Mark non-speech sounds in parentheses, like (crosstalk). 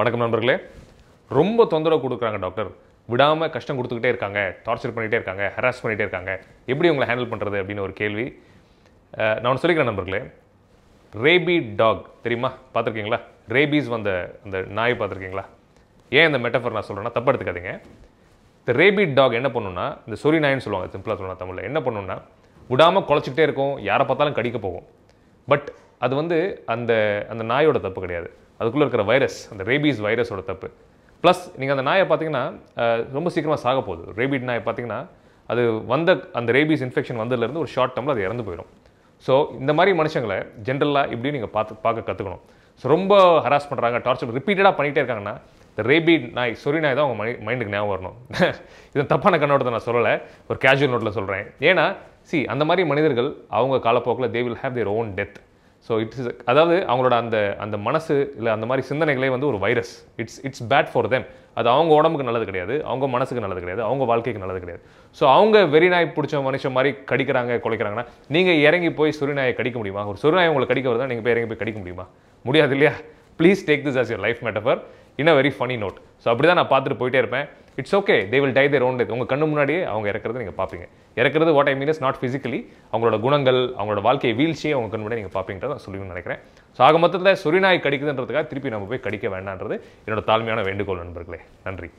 வணக்கம் நண்பர்களே. ரொம்ப தொந்தரவு கொடுக்குறாங்க டாக்டர். விடாமல் கஷ்டம் கொடுத்துக்கிட்டே இருக்காங்க டார்ச்சர் பண்ணிகிட்டே இருக்காங்க ஹராஸ் பண்ணிகிட்டே இருக்காங்க. எப்படி உங்களை ஹேண்டில் பண்ணுறது அப்படின்னு ஒரு கேள்வி. நான் ஒன்று சொல்லிக்கிறேன் நண்பர்களே. ரேபி டாக் தெரியுமா? பார்த்துருக்கீங்களா? ரேபீஸ் வந்த அந்த நாய் பார்த்துருக்கீங்களா? ஏன் இந்த மெட்டஃபர் நான் சொல்கிறேன்னா தப்பு எடுத்துக்காதீங்க. இந்த ரேபிட் டாக் என்ன பண்ணுன்னா இந்த சொரி நாயின்னு சொல்லுவாங்க சிம்பிளாக சொல்லலாம் தமிழில். என்ன பண்ணுன்னா விடாமல் குலைச்சிக்கிட்டே இருக்கும் யாரை பார்த்தாலும் கடிக்க போகும். பட் அது வந்து அந்த அந்த நாயோட தப்பு கிடையாது. அதுக்குள்ளே இருக்கிற வைரஸ் அந்த ரேபீஸ் வைரஸோட தப்பு. ப்ளஸ் நீங்கள் அந்த நாயை பார்த்தீங்கன்னா ரொம்ப சீக்கிரமாக சாக போகுது. ரேபிட் நாயை பார்த்தீங்கன்னா அது வந்த அந்த ரேபீஸ் இன்ஃபெக்ஷன் வந்ததுலேருந்து ஒரு ஷார்ட் டேர்மில் அது இறந்து போயிடும். ஸோ இந்த மாதிரி மனுஷங்களை ஜென்ரலாக இப்படியும் நீங்கள் பார்த்து பார்க்க கற்றுக்கணும் ஸோ ரொம்ப ஹராஸ் பண்ணுறாங்க டார்ச்சர் ரிப்பீட்டடாக பண்ணிகிட்டே இருக்காங்கன்னா இந்த ரேபிட் நாய் சொரி நாய் தான் உங்கள் மை மைண்டுக்கு ஞாபகம் வரணும். (laughs) இது தப்பான கண்ணோட்டத்தை நான் சொல்லலை ஒரு கேஷுவல் நோட்டில் சொல்கிறேன் ஏன்னா சி அந்த மாதிரி மனிதர்கள் அவங்க காலப்போக்கில் they will have their own death so it's அதாவது அவங்களோட அந்த அந்த மனசு இல்லை அந்த மாதிரி சிந்தனைகளே வந்து ஒரு virus it's it's bad for them அது அவங்க உடம்புக்கு நல்லது கிடையாது அவங்க மனசுக்கு நல்லது கிடையாது அவங்க வாழ்க்கைக்கு நல்லது கிடையாது. ஸோ அவங்க வெறி நாய் பிடிச்ச மனுஷன் மாதிரி கடிக்கிறாங்க குலைக்கிறாங்கன்னா நீங்கள் இறங்கி போய் சுரிநாயை கடிக்க முடியுமா? ஒரு சுரிநாய் உங்களை கடிக்க வருதா நீங்கள் போய் இறங்கி போய் கடிக்க முடியுமா? முடியாது இல்லையா? Please take this as your life metaphor in a very funny note so அப்படி தான் நான் பார்த்துட்டு போயிட்டே இருப்பேன். It's okay they will die their own death உங்கள் கண்ணு முன்னாடியே அவங்க இறக்குறது நீங்கள் பார்ப்பீங்க. இறக்குறது what I mean is not physically அவங்களோட குணங்கள் அவங்களோட வாழ்க்கை வீழ்ச்சியை அவங்க கண் முன்னாடி நீங்கள் பார்ப்பீங்கன்றத நான் நினைக்கிறேன். ஸோ ஆக மொத்தத்தில் சுரிநாய் கடிக்குதுன்றதுக்காக திருப்பி நம்ம போய் கடிக்க வேண்டான்றது என்னோட தாழ்மையான வேண்டுகோள் நண்பர்களே. நன்றி.